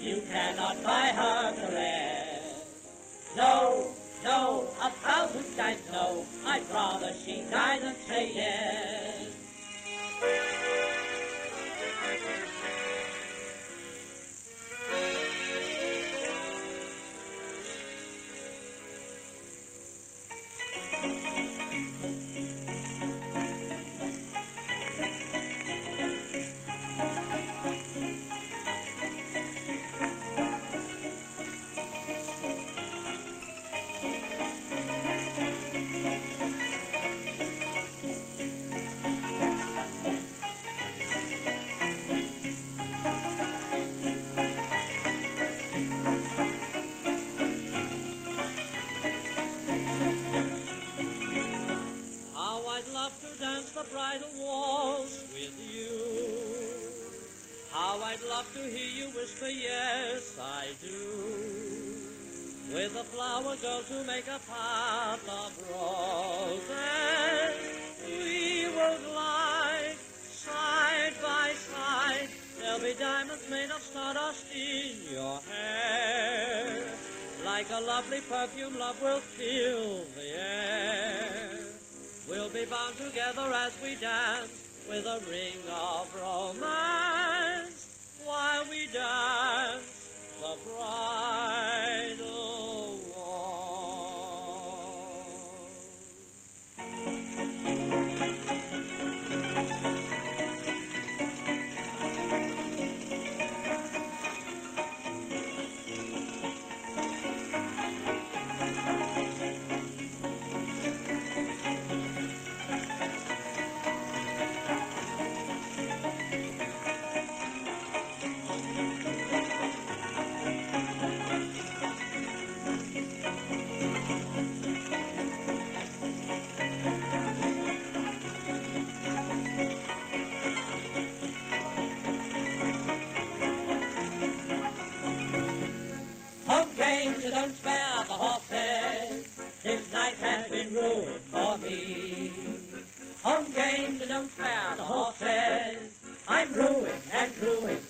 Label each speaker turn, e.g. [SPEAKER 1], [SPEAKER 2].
[SPEAKER 1] You cannot buy her caress. No, no, a thousand times no. I'd rather she die than say yes. The bridal waltz with you. How I'd love to hear you whisper, yes, I do. With a flower girl to make a path of roses, we will glide side by side. There'll be diamonds made of stardust in your hair. Like a lovely perfume, love will fill the air. We'll be bound together as we dance with a ring of romance while we dance don't spare the horses. This night has been ruined for me. Home James, you don't spare the horses. I'm ruined and ruined